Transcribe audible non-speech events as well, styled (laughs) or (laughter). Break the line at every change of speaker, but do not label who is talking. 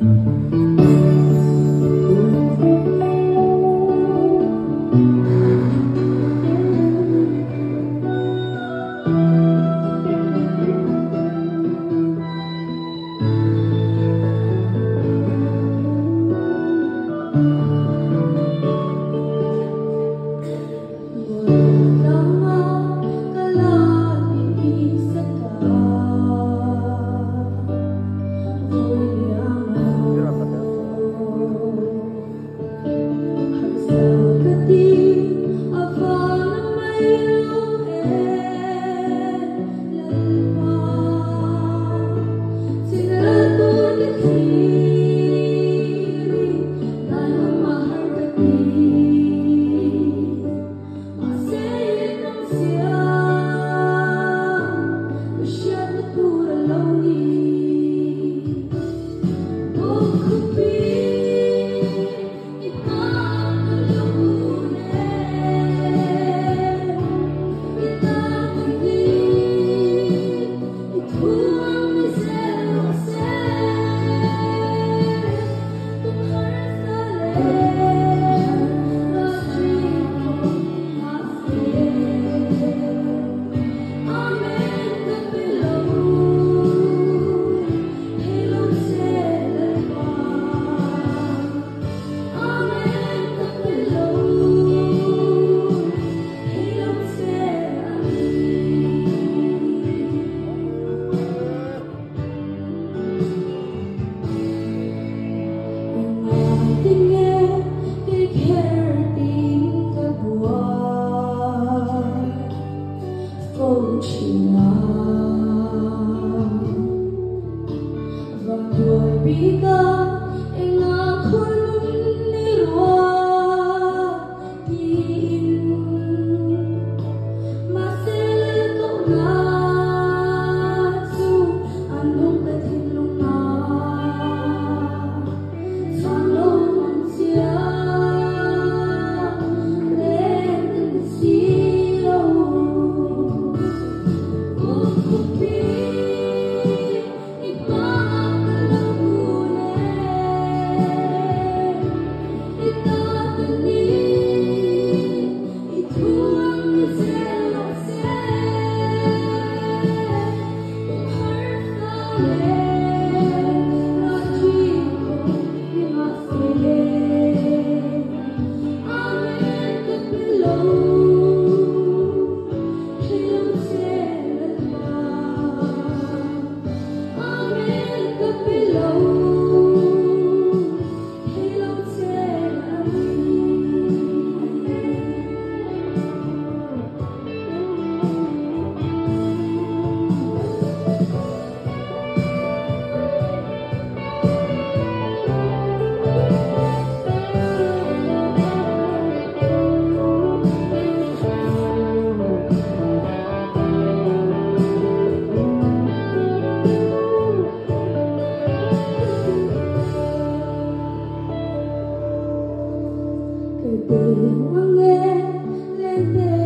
Mm-hmm. (laughs) love. để để nghe lên tiếng